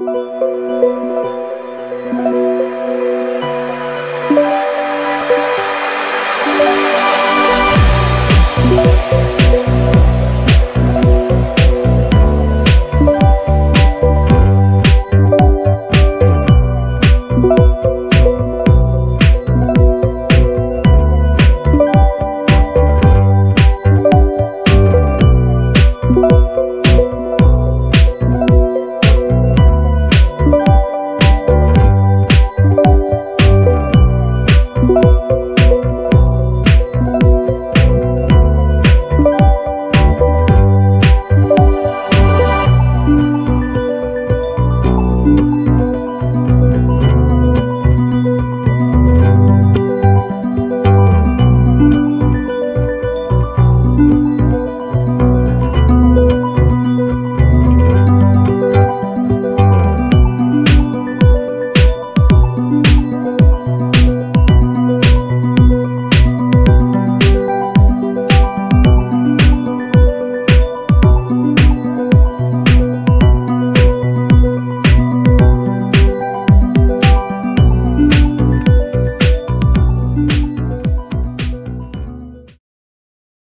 Música